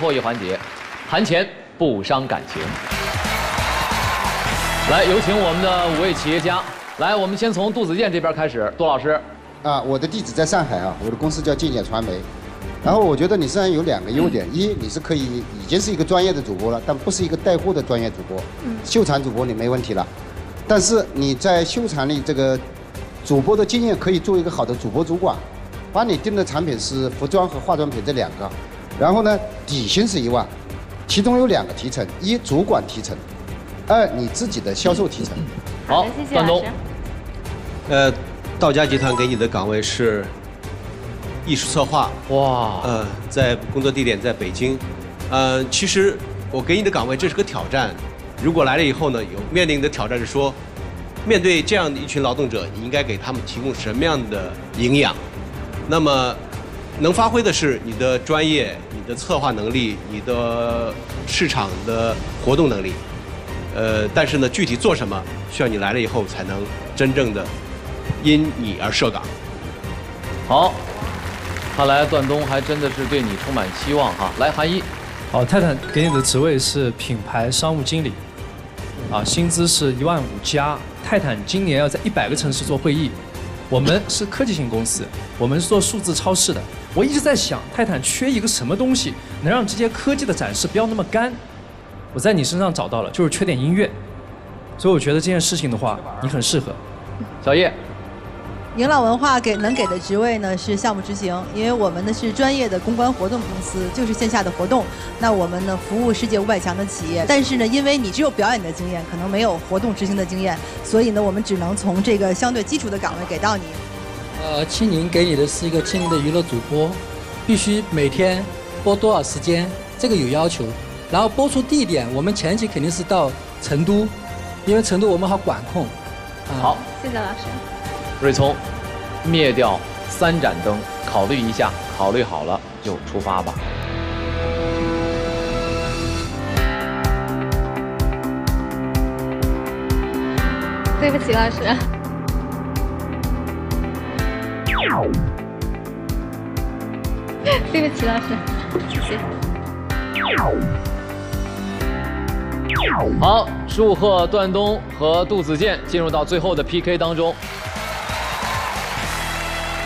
最后一环节，谈钱不伤感情。来，有请我们的五位企业家。来，我们先从杜子健这边开始。杜老师，啊，我的地址在上海啊，我的公司叫健健传媒。然后我觉得你身上有两个优点，一你是可以已经是一个专业的主播了，但不是一个带货的专业主播。嗯。秀场主播你没问题了，但是你在秀场里这个主播的经验可以做一个好的主播主管。把你定的产品是服装和化妆品这两个，然后呢，底薪是一万，其中有两个提成，一主管提成，二你自己的销售提成。好，段东。呃，道家集团给你的岗位是艺术策划。哇。呃，在工作地点在北京。呃，其实我给你的岗位这是个挑战，如果来了以后呢，有面临的挑战是说，面对这样的一群劳动者，你应该给他们提供什么样的营养？那么，能发挥的是你的专业、你的策划能力、你的市场的活动能力。呃，但是呢，具体做什么，需要你来了以后才能真正的因你而设岗。好，看来段东还真的是对你充满希望哈。来，韩一，好，泰坦给你的职位是品牌商务经理，啊，薪资是一万五加。泰坦今年要在一百个城市做会议。我们是科技型公司，我们是做数字超市的。我一直在想，泰坦缺一个什么东西，能让这些科技的展示不要那么干。我在你身上找到了，就是缺点音乐。所以我觉得这件事情的话，你很适合。小叶。迎朗文化给能给的职位呢是项目执行，因为我们呢是专业的公关活动公司，就是线下的活动。那我们呢服务世界五百强的企业，但是呢，因为你只有表演的经验，可能没有活动执行的经验，所以呢，我们只能从这个相对基础的岗位给到你。呃，青柠给你的是一个青柠的娱乐主播，必须每天播多少时间，这个有要求。然后播出地点，我们前期肯定是到成都，因为成都我们好管控。好，谢谢老师。瑞聪，灭掉三盏灯，考虑一下，考虑好了就出发吧。对不起，老师。对不起，老师。谢谢。好，祝贺段东和杜子健进入到最后的 PK 当中。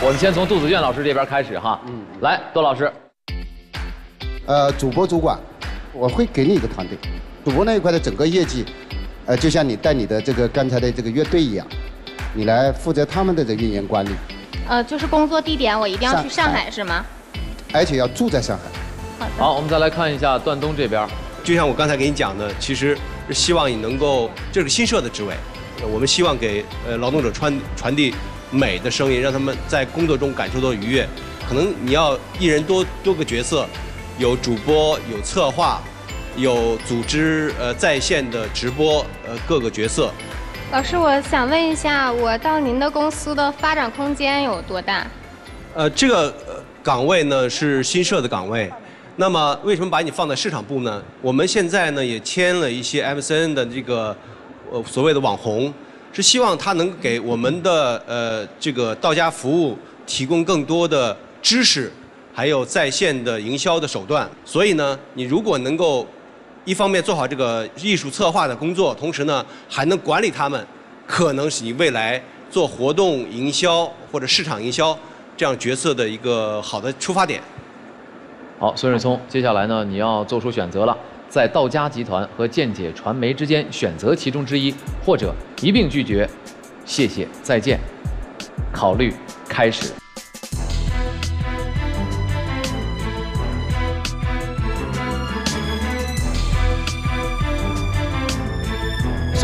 我们先从杜子健老师这边开始哈，嗯，来，杜老师，呃，主播主管，我会给你一个团队，主播那一块的整个业绩，呃，就像你带你的这个刚才的这个乐队一样，你来负责他们的这个运营管理。呃，就是工作地点我一定要去上海是吗？而且要住在上海。好的。好，我们再来看一下段东这边，就像我刚才给你讲的，其实是希望你能够，这是个新设的职位，我们希望给呃劳动者传传递。美的声音，让他们在工作中感受到愉悦。可能你要一人多多个角色，有主播，有策划，有组织呃在线的直播呃各个角色。老师，我想问一下，我到您的公司的发展空间有多大？呃，这个岗位呢是新设的岗位。那么为什么把你放在市场部呢？我们现在呢也签了一些 MCN 的这个呃所谓的网红。是希望他能给我们的呃这个到家服务提供更多的知识，还有在线的营销的手段。所以呢，你如果能够一方面做好这个艺术策划的工作，同时呢还能管理他们，可能是你未来做活动营销或者市场营销这样角色的一个好的出发点。好，孙瑞聪，接下来呢你要做出选择了。在道家集团和健姐传媒之间选择其中之一，或者一并拒绝。谢谢，再见。考虑开始。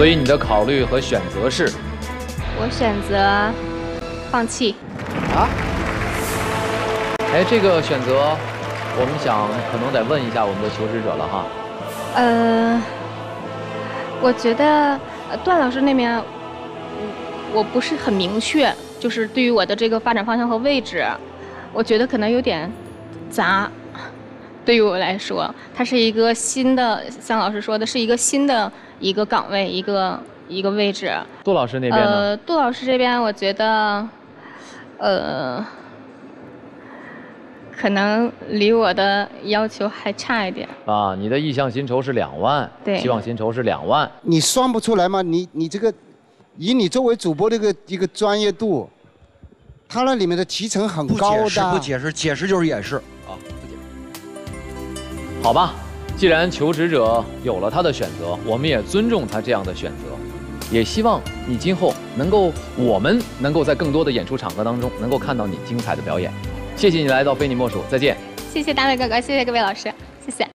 所以你的考虑和选择是？我选择放弃。啊？哎，这个选择，我们想可能得问一下我们的求职者了哈。呃，我觉得段老师那边，我不是很明确，就是对于我的这个发展方向和位置，我觉得可能有点杂。对于我来说，它是一个新的，像老师说的，是一个新的一个岗位，一个一个位置。杜老师那边呢？呃，杜老师这边，我觉得，呃，可能离我的要求还差一点。啊，你的意向薪酬是两万，对期望薪酬是两万。你算不出来吗？你你这个，以你作为主播的一个一个专业度，他那里面的提成很高的。不解释不解释，解释就是掩饰啊。不解释好吧，既然求职者有了他的选择，我们也尊重他这样的选择，也希望你今后能够，我们能够在更多的演出场合当中能够看到你精彩的表演。谢谢你来到非你莫属，再见。谢谢大卫哥哥，谢谢各位老师，谢谢。